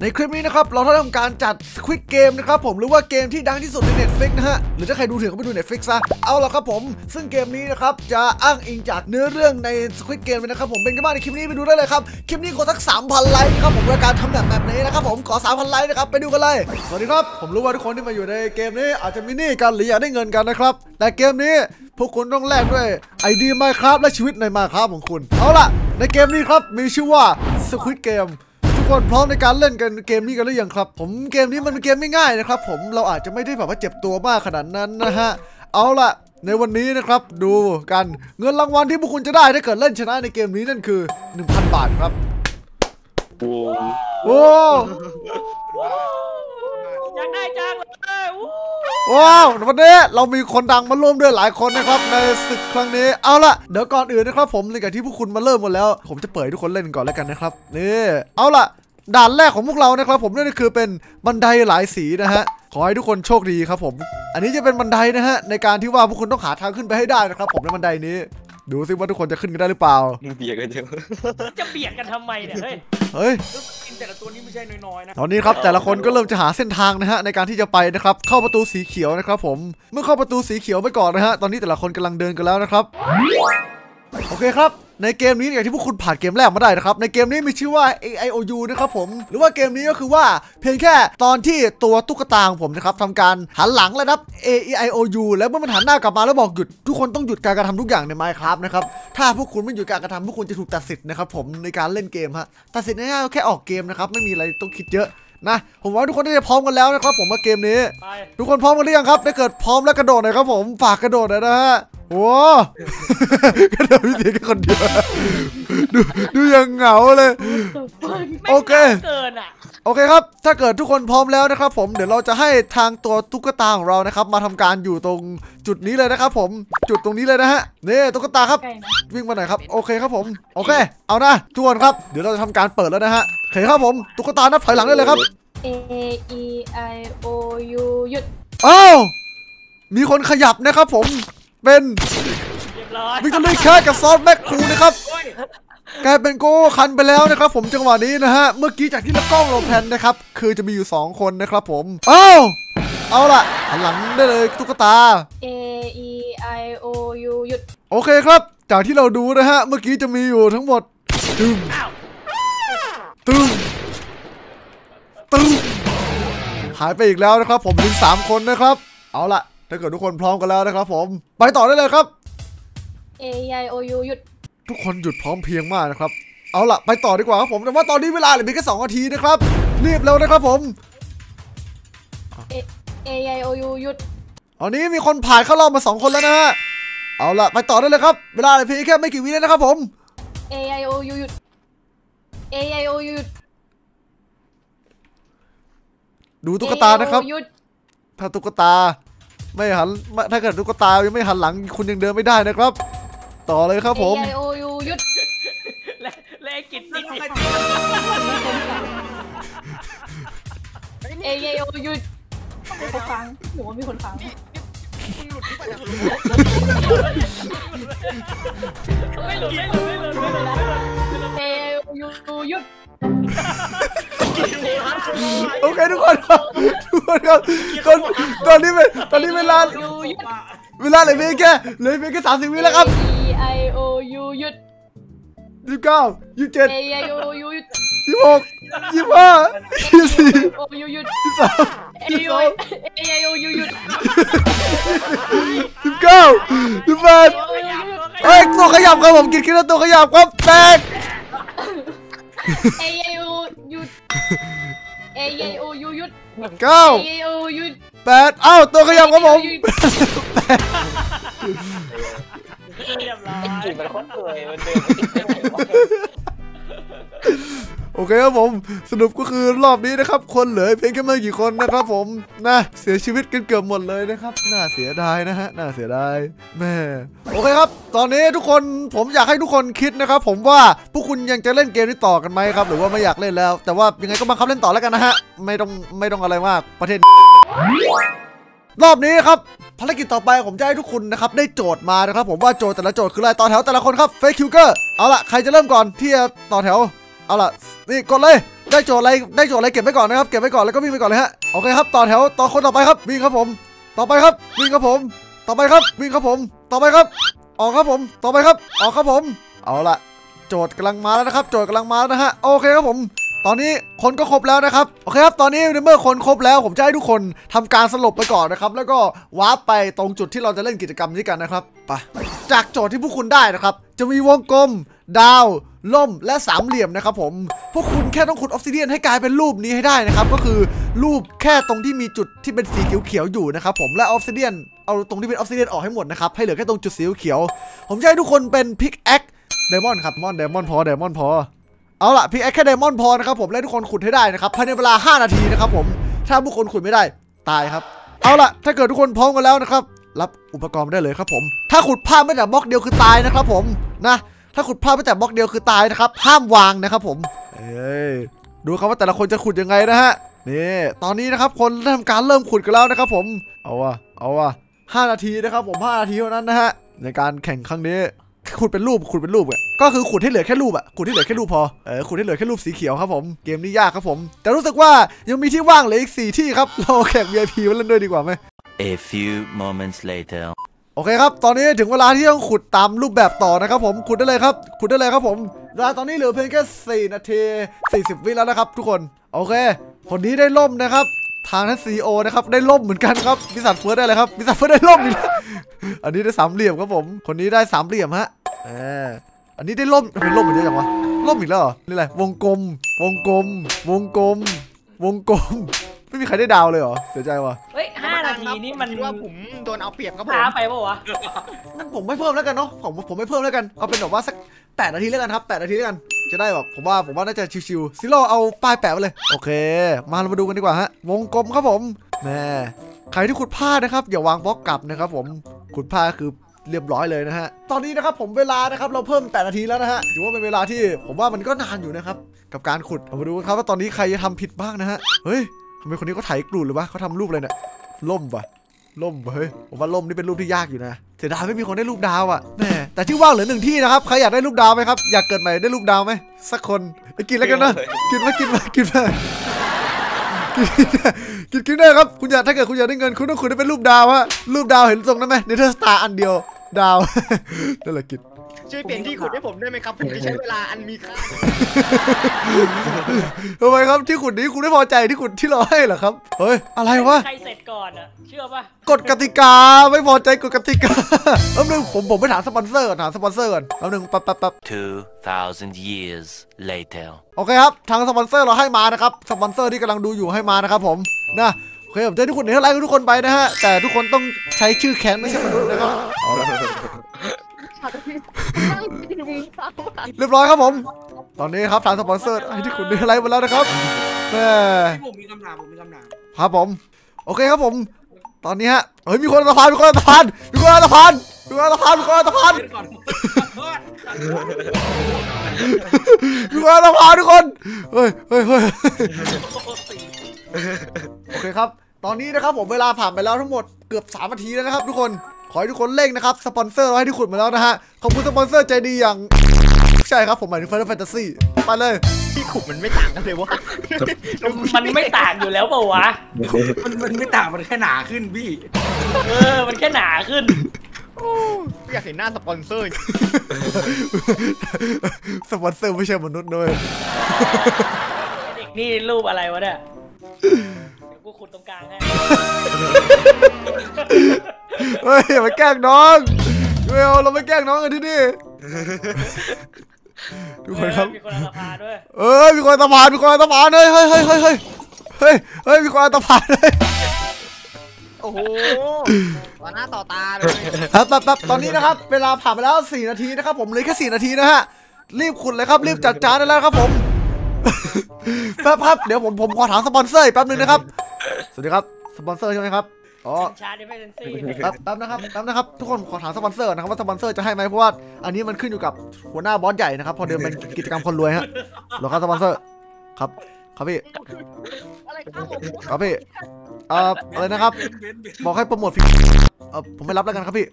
ในคลิปนี้นะครับเราได้ทำการจัด Squid Game นะครับผมหรือว่าเกมที่ดังที่สุดใน Netflix นะฮะหรือถ้าใครดูถึงก็ไปดู Netflix ซะเอาละครับผม ซึ่งเกมนี้นะครับจะอ้างอิงจากเนื้อเรื่องใน Squid Game เลยนะครับผมเป็นกันบ้างในคลิปนี้ไปดูได้เลยครับคลิปนี้กดสัก 3,000 ไลค์นะครับผมรายการทำแบบแบบนี้นะครับผมขอ 3,000 ไลค์นะครับไปดูกันเลยสวัสดีครับผมรู้ว่าทุกคนที่มาอยู่ในเกมนี้อาจจะมีหนี้กันหรืออยากได้เงินกันนะครับแต่เกมนี้พวกคุณต้องแลกด้วยไอดีมาครับและชีวิตในมาครับของคุณเอาล่ะในเกมนี้ครับมีชื่อว่า Squid Game กคนพร้อมในการเล่นกันเกมนี้กันหรือยังครับ ผมเกมนี้มันเป็นเกมไม่ง่ายนะครับ ผมเราอาจจะไม่ได้แบบว่าเจ็บตัวมากขนาดนั้นนะฮะเอาล่ะในวันนี้นะครับดูกันเงินรางวัลที่พวกคุณจะได้ถ้าเกิดเล่นชนะในเกมนี้นั่นคือ 1,000 บาทครับโอ้โอ้อยากได้จังเลยอู้ ว้าววันนี้เรามีคนดังมาร่วมด้วยหลายคนนะครับในศึกครั้งนี้เอาล่ะเดี๋ยวก่อนอื่นนะครับผมหลังจากที่พวกคุณมาเริ่มหมดแล้ว ผมจะเปิดทุกคนเล่นก่อนแล้วกันนะครับนี่เอาล่ะด่านแรกของพวกเรานะครับ ผมนั่นคือเป็นบันไดหลายสีนะฮะขอให้ทุกคนโชคดีครับผม อันนี้จะเป็นบันไดนะฮะในการที่ว่าพวกคุณต้องหาทางขึ้นไปให้ได้นะครับ ผมในบันไดนี้ ดูซิว่าทุกคนจะขึ้นกันได้หรือเปล่า มึงเบียร์กันเถอะจะเบียดกันทำไมเนี่ย เฮ้ยเฮ้ยกินแต่ละตัวนี้ไม่ใช่น้อยๆนะ ตอนนี้ครับแต่ละคนก็เริ่มจะหาเส้นทางนะฮะในการที่จะไปนะครับ เข้าประตูสีเขียวนะครับผม เมื่อเข้าประตูสีเขียวไปก่อนนะฮะ ตอนนี้แต่ละคนกำลังเดินกันแล้วนะครับ โอเคครับ ในเกมนี้อย่างที่พวกคุณผ่านเกมแรกมาได้นะครับ ในเกมนี้มีชื่อว่า AIOU นะครับผม หรือว่าเกมนี้ก็คือว่าเพียงแค่ตอนที่ตัวตุ๊กตาของผมนะครับทำการหันหลังและนับ AIOU แล้วเมื่อมันหันหน้ากลับมาแล้วบอกหยุด ทุกคนต้องหยุดการกระทำทุกอย่างใน Minecraft นะครับ ถ้าพวกคุณไม่หยุดการกระทำพวกคุณจะถูกตัดสิทธิ์นะครับผมในการเล่นเกมฮะ ตัดสิทธิ์ง่ายๆแค่ออกเกมนะครับ ไม่มีอะไรต้องคิดเยอะ นะผมว่าทุกคนน่าจะพร้อมกันแล้วนะครับผมมาเกมนี้ ไปทุกคนพร้อมกันหรือยังครับถ้าเกิดพร้อมแล้วกระโดดหน่อยครับผมฝากกระโดดหน่อยนะฮะโอ้กระโดดพี่เสียแค่คนเดียวดูดูยังเหงาเลย โอเค เกินอะโอเคครับ ถ้าเกิดทุกคนพร้อมแล้วนะครับผม เดี๋ยวเราจะให้ทางตัวตุ๊กตาของเรานะครับ มาทำการอยู่ตรงจุดนี้เลยนะครับผม จุดตรงนี้เลยนะฮะ นี่ตุ๊กตาครับใกล้นะวิ่งมาหน่อยครับ โอเคครับผม โอเค เอานะทุกคนครับ เดี๋ยวเราจะทำการเปิดแล้วนะฮะ โอเคครับผม ตุ๊กตานับถอยหลังได้เลยครับ A E I O U หยุดอ้าวมีคนขยับนะครับผม เป็นเรียบร้อยวิกตอรี่แคทกับซอสแม็กคูนะครับกลายเป็นโกโก้ครันช์ไปแล้วนะครับผมจังหวะนี้นะฮะ เมื่อกี้จากที่เรากล้องเราแพนนะครับ คือจะมีอยู่ 2 คนนะครับผม อ้าว เอาล่ะหันหลังได้เลยตุ๊กตา A E I O U หยุดโอเคครับ จากที่เราดูนะฮะ เมื่อกี้จะมีอยู่ทั้งหมดตึมอ้าว ตึมตึมหายไปอีกแล้วนะครับ ผมถึงสามคนนะครับ เอาล่ะถ้าเกิดทุกคนพร้อมกันแล้วนะครับ ผมไปต่อได้เลยครับ A E I O U หยุด ทุกคนหยุดพร้อมเพรียงมากนะครับ เอาล่ะไปต่อดีกว่าครับผมแต่ว่าตอนนี้เวลาเหลือเพียงแค่สองนาทีนะครับรีบเร็วนะครับผม A E I O U หยุดตอนนี้มีคนผ่านเข้ารอบมาสองคนแล้วนะฮะเอาล่ะไปต่อได้เลยครับ เวลาเหลือเพียงแค่ไม่กี่วิแล้วนะครับผม A I O U หยุด A I O U หยุดดูตุ๊กตานะครับ หยุดถ้าตุ๊กตา ไม่หันไม่ถ้าเกิดตุ๊กตายังไม่หันหลังคุณยังเดินไม่ได้นะครับ ต่อเลยครับผม A I O U หยุดและและไอ้กิจติดติด A I O U หยุดมีคนฟังหนูว่ามีคนฟังไม่หลุดไม่หลุดไม่หลุดไม่หลุดไม่หลุด หยุดโอเคทุกคนครับทุกคนครับตอนตอนนี้เป็นตอนนี้เวลา U หยุดเวลาเหลือเพียงแค่เหลือเพียงแค่สามสิบวิแล้วครับ A E I O U หยุดยี่สิบเก้ายี่สิบเจ็ด A E I O U หยุดยี่สิบหกยี่สิบห้ายี่สิบสี่ O U หยุดยี่สิบสาม A I O A I O U หยุดสิบเก้าสิบแปด A I O U หยุดเอ้ยตัวขยับครับผมกินขึ้นแล้วตัวขยับครับแตก A I O หยุด A I O U หยุดเก้า A I O หยุดแปดเอ้าตัวขยับครับผมเรียบร้อยจุดมันโคตรเลยมันเดิน โอเคครับผมสรุปก็คือรอบนี้นะครับ คนเหลือเพียงแค่ไม่กี่คนนะครับ ผมนะเสียชีวิตกันเกือบหมดเลยนะครับ น่าเสียดายนะฮะน่าเสียดายแม่โอเคครับ ตอนนี้ทุกคนผมอยากให้ทุกคนคิดนะครับ ผมว่าพวกคุณยังจะเล่นเกมนี้ต่อกันไหมครับ หรือว่าไม่อยากเล่นแล้ว แต่ว่ายังไงก็บังคับเล่นต่อแล้วกันนะฮะไม่ต้องไม่ต้องอะไรมากประเทศ รอบนี้ครับภารกิจต่อไปผมจะให้ทุกคนนะครับได้โจทย์มานะครับ ผมว่าโจทย์แต่ละโจทย์คืออะไรต่อแถวแต่ละคนครับเฟคคิวเกอร์เอาล่ะใครจะเริ่มก่อนที่จะต่อแถว เอาล่ะนี่กดเลยได้โจทย์อะไรได้โจทย์อะไรเก็บไว้ก่อนนะครับเก็บไว้ก่อนแล้วก็วิ่งไปก่อนเลยฮะโอเคครับต่อแถวต่อคนต่อไปครับวิ่งครับผม ต่อไปครับวิ่งครับผม ต่อไปครับวิ่งครับผม ต่อไปครับ ออกครับผม ต่อไปครับออกครับผม เอาล่ะ โจทย์กำลังมาแล้วนะครับ โจทย์กำลังมาแล้วนะฮะโอเคครับผม ตอนนี้คนก็ครบแล้วนะครับโอเคครับตอนนี้ในเมื่อคนครบแล้วผมจะให้ทุกคนทำการสลบไปก่อนนะครับแล้วก็วาร์ปไปตรงจุดที่เราจะเล่นกิจกรรมนี้กันนะครับไปจากโจทย์ที่พวกคุณได้นะครับ จะมีวงกลมดาว ร่มและสามเหลี่ยมนะครับผม พวกคุณแค่ต้องขุด obsidian ให้กลายเป็นรูปนี้ให้ได้นะครับ ก็คือรูปแค่ตรงที่มีจุดที่เป็นสีเขียวๆอยู่นะครับผมและ obsidian เอาตรงที่เป็น obsidian ออกให้หมดนะครับ ให้เหลือแค่ตรงจุดสีเขียว ผมจะให้ทุกคนเป็น pickaxe diamond ครับมอน diamond พอ diamond พอ เอาล่ะ pickaxe แค่ diamond พอนะครับผมและทุกคนขุดให้ได้นะครับภายในเวลา 5 นาทีนะครับผมถ้าพวกคุณขุดไม่ได้ตายครับ เอาล่ะ ถ้าเกิดทุกคนพร้อมกันแล้วนะครับรับอุปกรณ์ได้เลยครับผม ถ้าขุดพลาดไม่แต่บล็อกเดียวคือตายนะครับผมนะ ถ้าขุดพลาดไปแต่บล็อกเดียวคือตายนะครับ ห้ามวางนะครับผม เอ้ยดูครับว่าแต่ละคนจะขุดยังไงนะฮะ นี่ตอนนี้นะครับคนเริ่มการเริ่มขุดกันแล้วนะครับผม เอาวะเอาวะห้านาทีนะครับผมห้านาทีเท่านั้นนะฮะในการแข่งครั้งนี้ขุดเป็นรูปขุดเป็นรูปอะก็คือขุดให้เหลือแค่รูปอะขุดให้เหลือแค่รูปพอเออขุดให้เหลือแค่รูปสีเขียวครับผมเกมนี้ยากครับผม แต่รู้สึกว่ายังมีที่ว่างเหลืออีกสี่ที่ครับเราแข่ง VIP มาเล่นด้วยดีกว่าไหม A few moments later. โอเคครับ ตอนนี้ถึงเวลาที่ต้องขุดตามรูปแบบต่อนะครับผม ขุดได้เลยครับ ขุดได้เลยครับผมเวลาตอนนี้เหลือเพียงแค่ 4 นาที 40 วิแล้วนะครับทุกคน โอเค คนนี้ได้ล่มนะครับ ทางท่านซีโอนะครับ ได้ล่มเหมือนกันครับบิสัทเฟิร์สได้เลยครับบิสัทเฟิร์สได้ล่มอีกแล้วอันนี้ได้สามเหลี่ยมครับผม คนนี้ได้สามเหลี่ยมฮะเอออันนี้ได้ล่มทำไมล่มมันเยอะจังวะ ล่มอีกแล้วเหรอ นี่อะไร วงกลม วงกลม วงกลม วงกลม ไม่มีใครได้ดาวเลยเหรอ เสียใจว่ะ เฮ้ย ห้านาทีนี่มันคิดว่าผมโดนเอาเปรียบครับผมช้าไปปะวะงั้นผมไม่เพิ่มแล้วกันเนาะผมผมไม่เพิ่มแล้วกันเอาเป็นแบบว่าสักแปดนาทีแล้วกันครับแปดนาทีแล้วกันจะได้แบบผมว่าผมว่าน่าจะชิวๆซิโร่เอาป้ายแปะไปเลย โอเค มาเรามาดูกันดีกว่าฮะวงกลมครับผมแม่ใครที่ขุดพลาดนะครับอย่าวางบล็อกกลับนะครับผมขุดพลาดคือเรียบร้อยเลยนะฮะ ตอนนี้นะครับผมเวลานะครับเราเพิ่ม 8 นาทีแล้วนะฮะ ถือว่าเป็นเวลาที่ผมว่ามันก็นานอยู่นะครับ กับการขุดเรามาดูกันครับว่าตอนนี้ใครจะทำผิดบ้างนะฮะ เฮ้ยทำไมคนนี้เขาไถกรูดหรือวะเขาทำรูปอะไรเนี่ย ล่มปะล่มปะเฮ้ยผมว่าล่มนี่เป็นรูปที่ยากอยู่นะเสียดายไม่มีคนได้รูปดาวอะแหม่แต่ที่ว่างเหลือหนึ่งที่นะครับใครอยากได้รูปดาวไหมครับอยากเกิดใหม่ได้รูปดาวไหมสักคนไปกินแล้วกันนะกินมากินมากินมากินกินได้ครับคุณอยากถ้าเกิดคุณอยากได้เงินคุณต้องคุณได้เป็นรูปดาวฮะรูปดาวเห็นตรงนั้นไหมเนเธอร์สตาร์อันเดียวดาวนั่นแหละกิน ช่วยเปลี่ยนที่ขุดให้ผมได้ไหมครับผมจะใช้เวลาอันมีค่าทำไมครับที่ขุดนี้คุณไม่พอใจที่ขุดที่เราให้เหรอครับ เฮ้ย อะไรวะ ใครเสร็จก่อนอะเชื่อปะกฎกติกาไม่พอใจกฎกติกาแป๊บนึงผมผมไปถามสปอนเซอร์ก่อนถามสปอนเซอร์ก่อนแป๊บนึงแป๊บแป๊บแป๊บ2,000 years later. โอเคครับทางสปอนเซอร์เราให้มานะครับสปอนเซอร์ที่กำลังดูอยู่ให้มานะครับผมนะโอเคผมจะให้ทุกคนเห็นเท่าไหร่ก็ทุกคนไปนะฮะแต่ทุกคนต้องใช้ชื่อแคนไม่ใช่มนุษย์นะครับเอาละ เรียบร้อยครับผม ตอนนี้ครับทางสปอนเซอร์ให้ที่คุณได้ไลฟ์มาแล้วนะครับแม่ผมมีคำถามผมมีคำถามครับผม โอเคครับผม ตอนนี้ฮะเฮ้ยมีคนอันตรพานมีคนอันตรพานมีคนอันตรพานมีคนอันตรพานมีคนอันตรพานเล่นก่อนโทษมีคนอันตรพานทุกคนเฮ้ยเฮ้ยเฮ้ยโอเคครับ ตอนนี้นะครับผมเวลาผ่านไปแล้วทั้งหมดเกือบ3นาทีแล้วนะครับทุกคน ขอให้ทุกคนเร่งนะครับ สปอนเซอร์เราให้ที่ขุดมาแล้วนะฮะ ขอบคุณสปอนเซอร์ใจดีอย่าง ใช่ครับผมหมายถึง Final Fantasy ไปเลย ที่ขุดมันไม่ต่างกันเลยวะมันไม่ต่างอยู่แล้วเปล่าวะ มันมันไม่ต่างมันแค่หนาขึ้นพี่ เออ มันแค่หนาขึ้นอยากเห็นหน้าสปอนเซอร์ สปอนเซอร์ไม่ใช่มนุษย์ด้วยเด็กนี่รูปอะไรวะเนี่ย เดี๋ยวกูขุดตรงกลางให้ เฮ้ยอย่ามาแกล้งน้องเวลเราไม่แกล้งน้องกันที่นี่ทุกคนครับเออมีคนเอาสภาด้วยเอ้ยมีคนอันตรพานมีคนอันตรพานเฮ้ยเฮ้ยเฮ้ยเฮ้ยเฮ้ยเฮ้ยเฮ้ยมีคนอันธพาลเลยโอ้โหต่อหน้าต่อตาเลยครับแป๊บแป๊บตอนนี้นะครับ เวลาผ่านไปแล้ว 4 นาทีนะครับ ผมเหลือแค่4นาทีนะฮะรีบขุดเลยครับรีบจัดจานได้แล้วครับผมแป๊บครับเดี๋ยวผมผมขอถามสปอนเซอร์อีกแป๊บนึงนะครับ สวัสดีครับ สปอนเซอร์ใช่ไหมครับ อ๋อ ชาร์จ emergency แป๊บแป๊บนะครับแป๊บนะครับ ทุกคนขอถามสปอนเซอร์ก่อนนะครับว่าสปอนเซอร์จะให้ไหมเพราะว่าอันนี้มันขึ้นอยู่กับหัวหน้าบอสใหญ่นะครับ พอเดิมเป็นกิจกรรมคนรวยฮะเหรอครับสปอนเซอร์ ครับ ครับพี่ อะไรครับผมครับพี่ เอ่อ อะไรนะครับเบนซ์เบนซ์บอกให้โปรโมทฟรีเออผมไม่รับแล้วกันครับพี่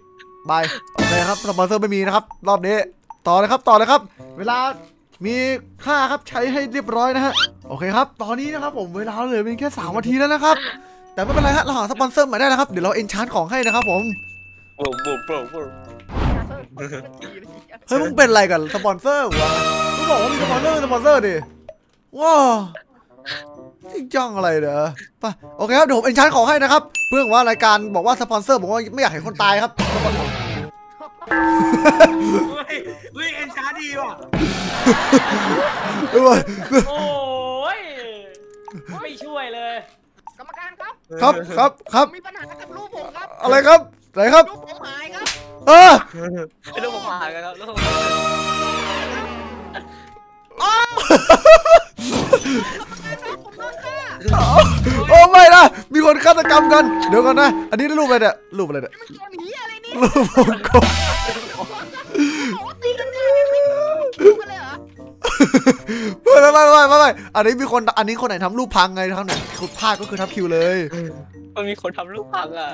bye โอเคครับ สปอนเซอร์ไม่มีนะครับ รอบนี้ ต่อเลยครับ ต่อเลยครับ เวลา มีค่าครับ ใช้ให้เรียบร้อยนะฮะ โอเคครับ ตอนนี้นะครับผม เวลาเหลือเพียงแค่3นาทีแล้วนะครับ แต่ไม่เป็นไรฮะเราหาสปอนเซอร์ใหม่ได้แล้วครับ เดี๋ยวเรา enchant ของให้นะครับผมบุบบุบบุบบุบเฮ้ยมึงเป็นอะไรกันสปอนเซอร์วะมึงบอกว่ามีสปอนเซอร์สปอนเซอร์ดิว้าวจริงจังอะไรเด้อไปโอเคครับเดี๋ยวผม enchant ของให้นะครับ เพื่อว่ารายการบอกว่าสปอนเซอร์บอกว่าไม่อยากเห็นคนตายครับเฮ้ยเฮ้ย enchant ดีว่ะโอ้ยไม่ช่วยเลย กรรมการครับ ครับครับครับมีปัญหากับลูกผมครับอะไรครับไหนครับลูกผมหายครับเออไอ้ลูกผมหายกันครับลูกผมผมโดนฆ่าโอ้ไม่นะมีคนฆาตกรรมกัน เดี๋ยวก่อนนะ อันนี้ได้รูปอะไรเนี่ยรูปอะไรเนี่ยมันตัวหนีอะไรนี่รูปวงกลมโอ้ตีกันเลย ไม่ไม่ไม่ไม่ไม่ไม่อันนี้มีคนอันนี้คนไหนทำรูปพังไงทั้งนั้นคุณพลาดก็คือทับคิวเลยมันมีคนทำลูกพังอะ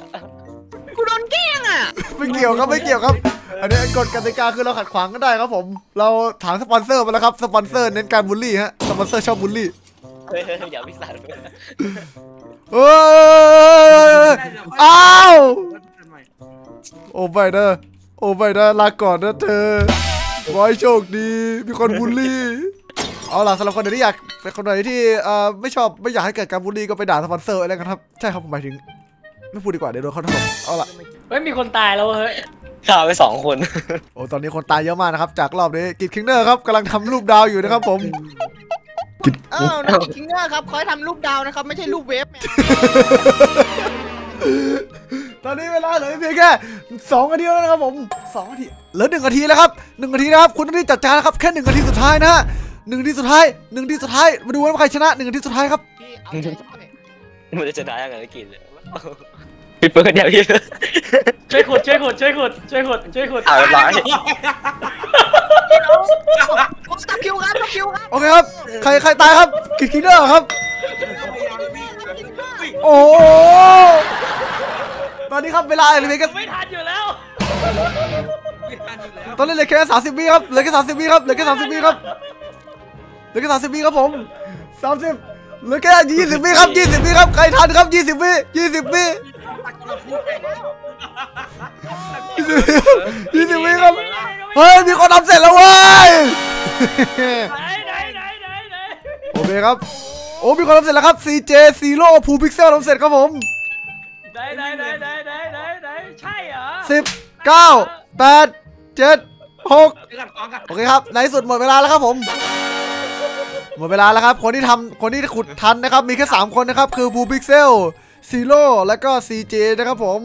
กูโดนแกล้งอะไม่เกี่ยวครับไม่เกี่ยวครับ อันนี้กฎกติกาคือเราขัดขวางกันได้ครับผม เราถามสปอนเซอร์ไปแล้วครับสปอนเซอร์เน้นการบูลลี่ฮะสปอนเซอร์ชอบบูลลี่เฮ้ยเฮ้ยอย่าพิสานเลยเอ้ยอ้าวโอ้ไม่นะโอ้ไม่นะลาก่อนนะเธอ ขอให้โชคดี มีคนบูลลี่ เอาล่ะสำหรับคนไหนที่อยากเป็นคนไหนที่เอ่อไม่ชอบไม่อยากให้เกิดการบูลลี่ก็ไปด่าสปอนเซอร์อะไรกันครับ ใช่ครับผมหมายถึง ไม่พูดดีกว่าเดี๋ยวโดนเขาถล่มเอาล่ะเฮ้ยมีคนตายแล้วเฮ้ยฆ่าไปสองคน โอ้ตอนนี้คนตายเยอะมากนะครับ จากรอบนี้กิดคิงเนอร์ครับกำลังทำรูปดาวอยู่นะครับผมอ้าวนักคิงเนอร์ครับคอยทำรูปดาวนะครับ ไม่ใช่รูปเวฟแมว ตอนนี้เวลาเหลือเพียงแค่สองนาทีแล้วนะครับผมสองนาทีเหลือหนึ่งนาทีแล้วครับหนึ่งนาทีนะครับคุณต้องรีบจัดการนะครับแค่หนึ่งนาทีสุดท้ายนะฮะหนึ่งนาทีสุดท้ายหนึ่งนาทีสุดท้ายมาดูว่าใครชนะหนึ่งนาทีสุดท้ายครับพี่เอาใจช่วยมันจะชนะยังไงกินเลยพี่เปิดเดี๋ยวพี่ช่วยขุดช่วยขุดช่วยขุดช่วยขุดช่วยขุดเอาเรียบร้อยผมตับคิวครับตับคิวครับโอเคครับใครใครตายครับกิดคิงเนอร์ครับโอ้โห ตอนนี้ครับเวลาเหลือเพียงแค่ไม่ทันอยู่แล้วตอนนี้เหลือแค่สามสิบวิครับเหลือแค่สามสิบวิครับเหลือแค่สามสิบวิครับเหลือแค่สามสิบวิครับผมสามสิบเหลือแค่ยี่สิบวิครับยี่สิบวิครับใครทันครับยี่สิบวิยี่สิบวิยี่สิบวิครับเฮ้ยมีคนทำเสร็จแล้วเว้ยไหนไหนไหนไหนไหนโอเคครับโอ้มีคนทำเสร็จแล้วครับ CJ Zero ภูพิกเซลทำเสร็จครับผม ไหนไหนไหนไหนไหนไหนไหนใช่เหรอสิบเก้าแปดเจ็ดหกเดี๋ยวก่อนฟังกันโอเคครับในที่สุดหมดเวลาแล้วครับผม หมดเวลาแล้วครับ คนที่ทำคนที่ขุดทันนะครับ มีแค่3คนนะครับ คือบูพิกเซลซีโร่แล้วก็ CJ นะครับผม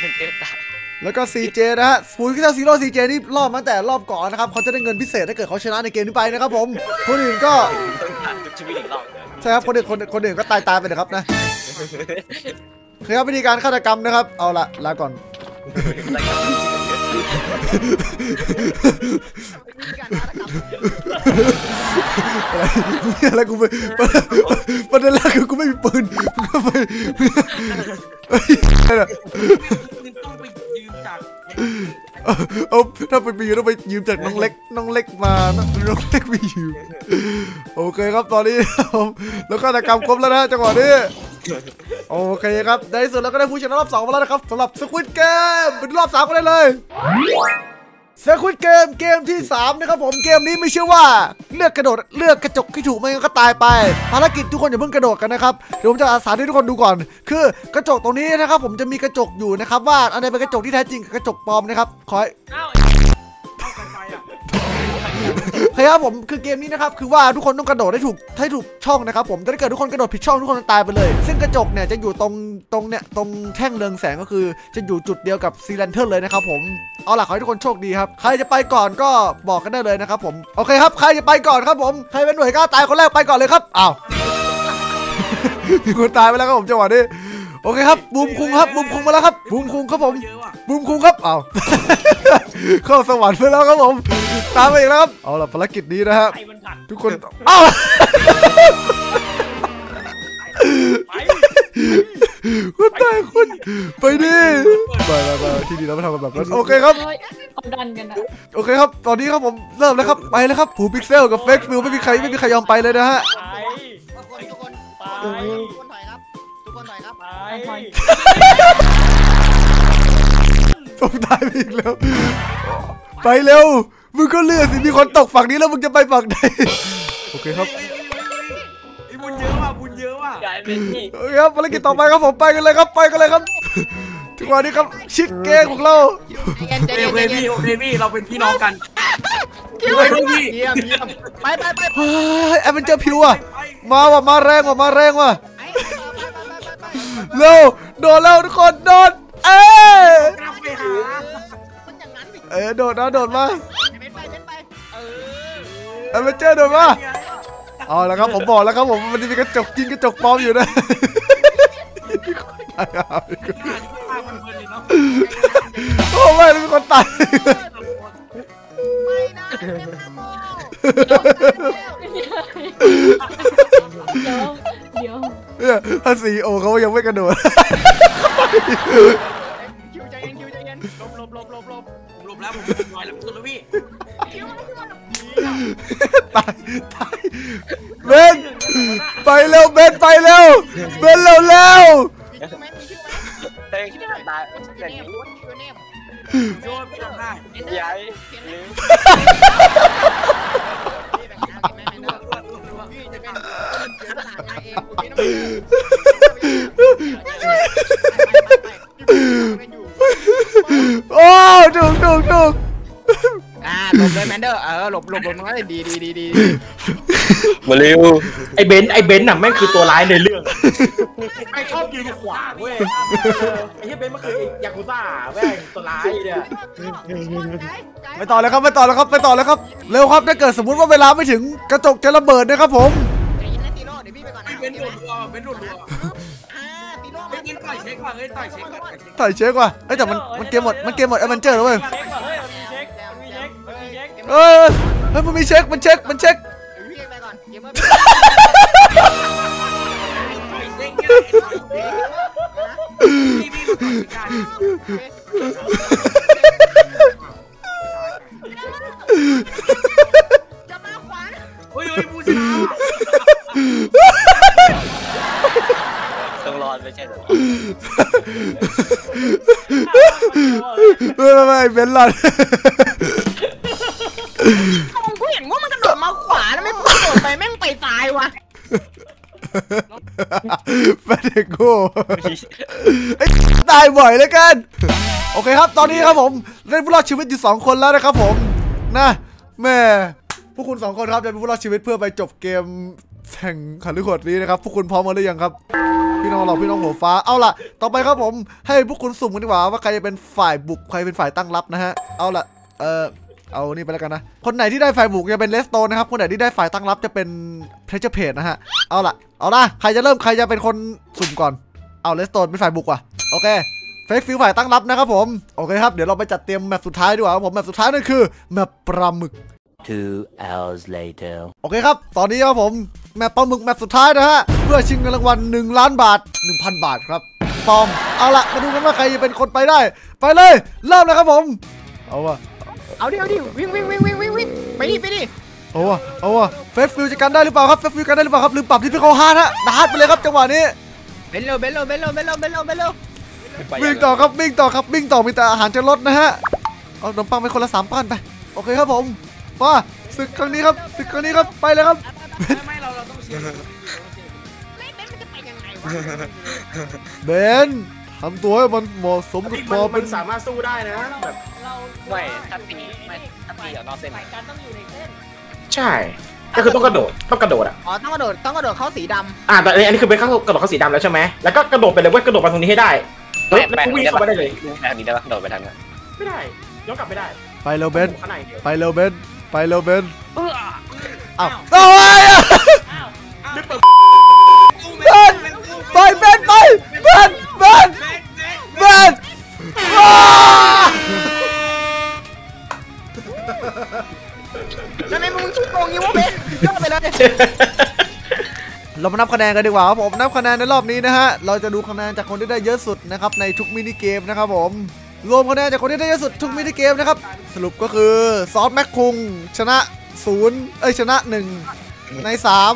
เป็นเตี้ยตายแล้วก็ CJ นะฮะบูพิกเซลซีโร่ CJ นี่รอบมาตั้งแต่รอบก่อนนะครับ เขาจะได้เงินพิเศษถ้าเกิดเขาชนะในเกมนี้ไปนะครับผม คนอื่นก็จุดชีวิตอีกรอบใช่ครับ คนอื่นคนคนอื่นก็ตายตายๆไปนะครับนะ โอเครับวิธีการฆาตกรรมนะครับ เอาละลาก่อนเป็นวิธีการฆาตกรรมอะไรอะไรกูไม่ประเด็นแรกคือกูไม่มีปืนกูก็ไม่เฮ้ยอะไรเนี่ยคุณต้องไปยืมจากเอาถ้าเป็นปีต้องไปยืมจากน้องเล็กน้องเล็กมาน้องเล็กไปยืมโอเคครับตอนนี้ผมแล้วก็ตกรรมครบแล้วนะจังหวะนี้ โอเคครับในสุดเราก็ได้ผู้ชนะรอบสองมาแล้วนะครับสำหรับสควิตเกมเป็นรอบสามกันได้เลยสควิตเกมเกมที่สามนะครับผมเกมนี้ไมีชื่อว่า เลือกกระโดดเลือกกระจกที่ถูกไม่งั้นก็ตายไป ภารกิจทุกคนอย่าเพิ่งกระโดดกันนะครับเดี๋ยวผมจะสาธิตให้ทุกคนดูก่อน คือกระจกตรงนี้นะครับผมจะมีกระจกอยู่นะครับว่าอันไหนเป็นกระจกที่แท้จริงกับกระจกปลอมนะครับขอ โอเคครับผมคือเกมนี้นะครับคือว่าทุกคนต้องกระโดดให้ถูกให้ถูกช่องนะครับผมแต่ถ้าเกิดทุกคนกระโดดผิดช่องทุกคนจะตายไปเลย ซึ่งกระจกเนี่ยจะอยู่ตรงตรงเนี่ยตรงแท่งเรืองแสงก็คือจะอยู่จุดเดียวกับซีแลนเทอร์เลยนะครับผมเอาล่ะขอให้ทุกคนโชคดีครับใครจะไปก่อนก็บอกกันได้เลยนะครับผมโอเคครับใครจะไปก่อนครับผมใครเป็นหน่วยกล้าตายคนแรกไปก่อนเลยครับอ้าวมีคนตายไปแล้วครับผมจังหวะนี้โอเคครับบูมคุงครับบูมคุงมาแล้วครับบูมคุงครับผมบูมคุงครับอ้าว เข้าสวรรค์ไปแล้วครับผม ตามไปอีกแล้วครับ เอาล่ะภารกิจนี้นะฮะ ไอ้มันผัดทุกคนอ้าวไปคนตายคุณไปดิไปไปไปที่ดีเราไม่ทำกันแบบนั้นโอเคครับเฮ้ยเขาดันกันอะโอเคครับ ตอนนี้ครับผมเริ่มแล้วครับ ไปเลยครับผูพิกเซลกับเฟกฟิลไม่มีใครไม่มีใครยอมไปเลยนะฮะ ไปทุกคนทุกคนไปทุกคนถอยครับ ทุกคนถอยครับ ไปผม ตายไปอีกแล้ว ไปเร็ว มึงก็เลือกสิ มีคนตกฝั่งนี้แล้วมึงจะไปฝั่งไหน โอเคครับไอ้บุญเยอะว่ะบุญเยอะว่ะกลายเป็นที่โอเคครับภารกิจต่อไปครับผมไปกันเลยครับ ไปกันเลยครับทุกวันนี้ครับชิดเกมของเราใจเย็นใจโอเคเย็นใจพี่เย็นโอเคพี่เราเป็นพี่น้องกันเยี่ยมเยี่ยมเยี่ยมไปไปไปไปเฮ้ยแอดเวนเจอร์พิวอะมาว่ะมาแรงว่ะมาแรงว่ะไปไปไปไปเร็วโดดแล้วทุกคนโดดเอ้ยกลับ ไปหามันอย่างนั้นดิเอ้ยโดดนะโดดมาเป็นไปเป็นไป เออแอดเวนเจอร์โดดมาเอาละครับผมบอกแล้วครับผมมันจะมีกระจกจริงกระจกปลอมอยู่นะหาที่ข้าวมันเพลินเลยเนาะโอ้ไม่มีคนตายไม่นะเป็นโมเดี๋ยวเดี๋ยวเนี่ยถ้าซีโอเขายังไม่กระโดด บหลบหลบหลบผมหลบแล้วผมลบหน่อยแล้วสุดแล้วพี่ตายตายเบนไปเร็วเบนไปเร็วเบนเร็วเร็วเฮ้ยตายอย่างเนมนี้ชื่อเนมโยนไม่ได้ย้าย ถูกถูกถูกอ่าหลบเลยแมนเดอร์เออหลบหลบหลบตรงนั้นเลยดีดีดีดีมาเร็วไอ้เบนซ์ไอ้เบนซ์น่ะแม่งคือตัวร้ายในเรื่องไม่ชอบยืนขวางเว้ยไอ้เหี้ยเบนซ์มันคือไอ้ยากุซ่าแม่งตัวร้ายเนี่ยไปต่อเลยครับไปต่อแล้วครับไปต่อแล้วครับเร็วครับถ้าเกิดสมมุติว่าเวลาไม่ถึงกระจกจะระเบิดนะครับผมใจเย็นนะซีโร่เดี๋ยวพี่ไปก่อนนะเป็นโดดรัวเป็นโดดรัวอ่าซีโร่ไอ้ กินต่อยเช็คก่อนเฮ้ยต่อยเช็คก่อนถ่ายเช็คว่ะเอ้ยแต่มันมันเกมหมดมันเกมหมดเอดเวนเจอร์แล้วเว้ยเฮ้ยมันมีเช็คมันเช็คมันเช็คเฮ้ยมันมีเช็คมันเช็คมันเช็คพี่ไปก่อนเเบนหลอดกูเห็นว่ามันกระโดดมาขวาแล้วไม่กระโดดไปแม่งไปซ้ายวะแฟนเด็กโง่ไอ้ตายบ่อยเหลยกัน โอเคครับ ตอนนี้ครับผมได้ผู้รอดชีวิตอยู่ 2 คนแล้วนะครับผม นะแม่พวกคุณ2คนครับจะเป็นผู้รอดชีวิตเพื่อไปจบเกม แข่งขันลึกขดนี้นะครับพวกคุณพร้อมกันหรือยังครับ พี่น้องเราพี่น้องหัวฟ้าเอาล่ะ ต่อไปครับผมให้พวกคุณสุ่มกันดีกว่าว่าใครจะเป็นฝ่ายบุกใครเป็นฝ่ายตั้งรับนะฮะเอาล่ะเออเอานี่ไปแล้วกันนะ คนไหนที่ได้ฝ่ายบุกจะเป็น Redstone นะครับ คนไหนที่ได้ฝ่ายตั้งรับจะเป็น pressure plate นะฮะ เอาล่ะ เอาล่ะ ใครจะเริ่มใครจะเป็นคนสุ่มก่อน เอา Redstone เป็นฝ่ายบุกว่ะ โอเค เฟกฟิลฝ่ายตั้งรับนะครับผม โอเคครับ เดี๋ยวเราไปจัดเตรียม map สุดท้ายดีกว่าครับผม map สุดท้ายนั่นคือ map ปลาหมึก Two hours later. โอเคครับ ตอนนี้ครับผม map ปลาหมึก map สุดท้ายนะฮะ เพื่อชิงเงินรางวัล1ล้านบาท 1,000 บาทครับปอม เอาละมาดูกันว่าใครจะเป็นคนไปได้ ไปเลย เริ่มเลยครับผม เอาวะเอาดิเอาดิวิ่งวิ่งวิ่งวิ่งวิ่งวิ่งไปดิไปดิเอาวะเอาวะเฟสฟิลจะกันได้หรือเปล่าครับเฟสฟิลกันได้หรือเปล่าครับลืมปรับที่พี่เขาฮาร์ดฮะดาร์ดไปเลยครับจังหวะนี้เบนเร็วเบนเร็วเบนเร็วเบนเร็วเบนเร็วเบนเร็ววิ่งต่อครับวิ่งต่อครับวิ่งต่อมีแต่อาหารจะลดนะฮะเอาขนมปังไปคนละสามก้อนไปโอเคครับผมมาศึกครั้งนี้ครับศึกครั้งนี้ครับไปเลยครับ ไม่ไม่เราเราต้องเชียร์เบนมันจะไปยังไงวะเบนทำตัวให้มันเหมาะสมกับความมัเป็นนสามารถสู้ได้นะแบบเราไม่ถ้าตีไม่ถ้าตีออกนอกเส้นฝ่ายการต้องอยู่ในเส้นใช่ก็คือต้องกระโดดต้องกระโดดอะอ๋อต้องกระโดดต้องกระโดดเข้าสีดอ่าแต่อันนี้คือเป็นข้ากระโดดเข้าสีดำแล้วใช่ไหมแล้วก็กระโดดไปเลยเว้ยกระโดดไปตรงนี้ให้ได้เฮ้ยแล้วก็วิ่งเข้าไปได้เลยแบบนี้ได้ปะโดดไปทางนั้นไม่ได้ย้อนกลับไม่ได้ ไปเร็วเบนข้างในเดียวไปเร็วเบน ไปเร็วเบนเออเอ้าเอาไว้อะอ้าวไม่เปิดเบนไปเบนไปเบนเบนเบนว้าำแล้วทำไมมึงชิโกงงี้วะเบนยอดไปเลยเราเรามานับคะแนนกันดีกว่าครับผมนับคะแนนในรอบนี้นะฮะเราจะดูคะแนนจากคนที่ได้เยอะสุดนะครับในทุกมินิเกมนะครับผมรวมคะแนนจากคนที่ได้เยอะสุดทุกมินิเกมนะครับ สรุปก็คือซอสแม็กคุง ชนะศูนย์เอ้ยชนะหนึ่งในสาม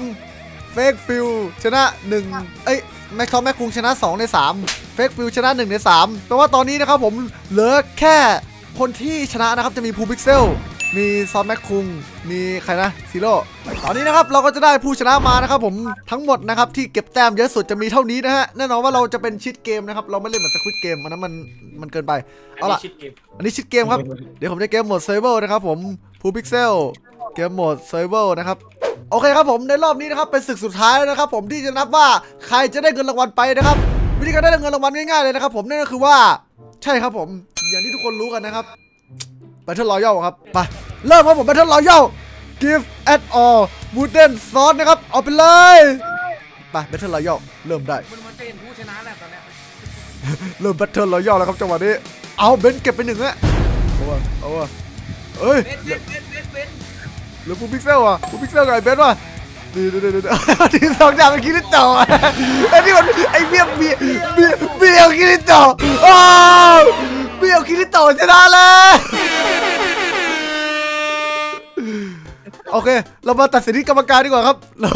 เฟกฟิลชนะหนึ่งเอ้ยแม็กซอสแม็กคุงชนะสองในสามเฟกฟิลชนะหนึ่งในสามแปลว่าตอนนี้นะครับผมเหลือแค่คนที่ชนะนะครับจะมีภูพิกเซล มีซอนแม็กคุง มีใครนะซีโร่ตอนนี้นะครับเราก็จะได้ผู้ชนะมานะครับผมทั้งหมดนะครับที่เก็บแต้มเยอะสุดจะมีเท่านี้นะฮะแน่นอนว่าเราจะเป็น shit game นะครับเราไม่เล่นเหมือน Squid Game อันนั้นมันมันเกินไปเอาล่ะ shit game อันนี้ shit game ครับเดี๋ยวผมจะ gamemode survival นะครับผมภูพิกเซล gamemode survival นะครับโอเคครับผมในรอบนี้นะครับเป็นศึกสุดท้ายแล้วนะครับ ผมที่จะนับว่าใครจะได้เงินรางวัลไปนะครับ วิธีการได้เงินรางวัลง่ายๆเลยนะครับผมนั่นก็คือว่าใช่ครับผมอย่างที่ทุกคนรู้กันนะครับ Battle Royale ครับไป เริ่มครับผม Battle Royale Give at all Wooden Sword นะครับ เอาไปเลยไป Battle Royale เริ่มได้มันมันจะเห็นผู้ชนะแหละตอนเนี้ยเริ่ม Battle Royale แล้วครับจังหวะนี้เอาเบนซ์เก็บไปหนึ่งแล้วเอาวะเอาวะเอ้ยเบนเบนเบนเบนเบนเหลือฟูพิกเซลอะฟูพิกเซลกับไอ้เบนซ์ว่ะดีดีดีดีทีสองอย่างเมื่อกี้นี่ต่อไอ้นี่มันไอ้เบี้ยเบี้ยเบี้ยเบี้ยคิริโตะอ้าวเบี้ยคิริโตะชนะเลย โอเค เรามาตัดสินที่กรรมการดีกว่าครับ เรา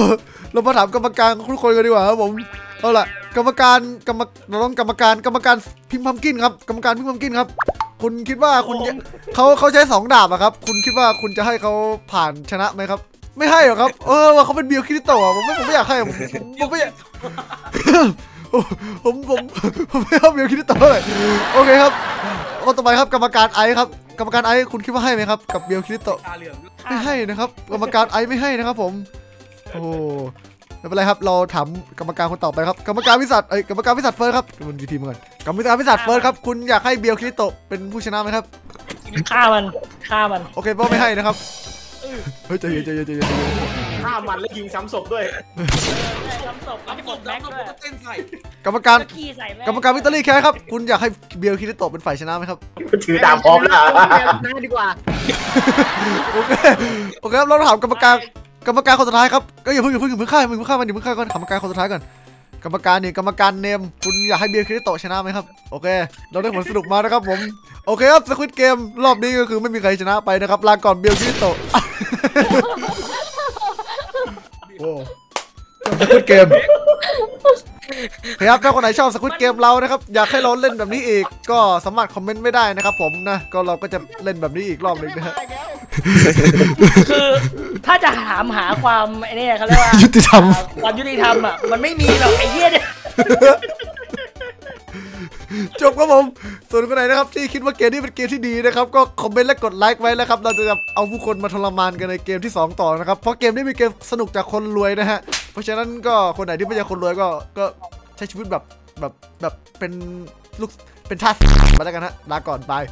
เรามาถามกรรมการทุกคนกันดีกว่าครับผมเอาล่ะกรรมการกรรมเราต้องกรรมการกรรมการพิมพ์พัมกินครับกรรมการพิมพ์พัมกินครับ คุณคิดว่าคุณเขาเขาใช้สองดาบอะครับ คุณคิดว่าคุณจะให้เขาผ่านชนะไหมครับ ไม่ให้หรอกครับ เออว่าเขาเป็นเบียร์คิริโตะผมไม่ผมไม่อยากให้ผมผมผมไม่อยาก ผมผมผมไม่เอาเบียร์คิริโตะเลยโอเคครับคนต่อไปครับกรรมการไอซ์ครับกรรมการไอซ์คุณคิดว่าให้ไหมครับ กับเบียร์คิริโตะตาเหลืองไม่ให้นะครับ กรรมการไอซ์ไม่ให้นะครับ ผม โอ้ไม่เป็นไรครับ เราถามกรรมการคนต่อไปครับ กรรมการวิสัทเอ้ยกรรมการวิสัทเฟิร์สครับมันกี่ทีมกันกรรมการวิสัทเฟิร์สครับ คุณอยากให้เบียร์คิริโตะเป็นผู้ชนะไหมครับฆ่ามันฆ่ามัน โอเคป้าไม่ให้นะครับ เฮ้ยใจเย็นใจเย็นใจเย็นใจเย็นฆ่ามันแล้วยิงซ้ำศพด้วยซ้ำศพแล้วซ้ำศก็พแม็แม็กกซ์ด้วยเต้นใส่กรรมการแล้วขี้ใส่แม็กกรรมการวิตเตอรี่แคร์ครับ คุณอยากให้เบียร์คิริโตะเป็นฝ่ายชนะไหมครับถือดาบพร้อมแล้วน่าดีกว่าโอเคโอเคครับเราถามกรรมการกรรมการคนสุดท้ายครับก็อย่าเพิ่งอย่าเพิ่งอย่าเพิ่งฆ่าอย่าเพิ่งฆ่ามันอย่าเพิ่งฆ่าก่อนกรรมการคนสุดท้ายก่อน กรรมการนี่กรรมการเนม คุณอยากให้เบียร์คริโตชนะไหมครับ โอเค เราได้ผลสรุปมานะครับผม โอเคครับสควิตเกมรอบนี้ก็คือไม่มีใครชนะไปนะครับ ลาก่อนเบียร์คริโตโอ้สควิตเกมครับถ้าคนไหนชอบสควิตเกมเรานะครับ อยากให้เราเล่นแบบนี้อีก ก็สามารถคอมเมนต์ไม่ได้นะครับผมนะ ก็เราก็จะเล่นแบบนี้อีกรอบหนึงนะฮะ คือถ้าจะถามหาความไอ้นี่เขาเรียกว่ายุติธรรม ความยุติธรรมอะมันไม่มีหรอกไอ้เหี้ยเนี่ยจบครับผม ส่วนคนไหนนะครับที่คิดว่าเกมนี้เป็นเกมที่ดีนะครับ ก็คอมเมนต์และกดไลค์ไว้แล้วครับ เราจะเอาผู้คนมาทรมานกันในเกมที่ 2 ต่อนะครับ เพราะเกมนี้เป็นเกมสนุกจากคนรวยนะฮะ เพราะฉะนั้นก็คนไหนที่ไม่ใช่คนรวยก็ก็ใช้ชีวิตแบบแบบแบบเป็นลูกเป็นทาสมาแล้วกันฮะลาก่อนบาย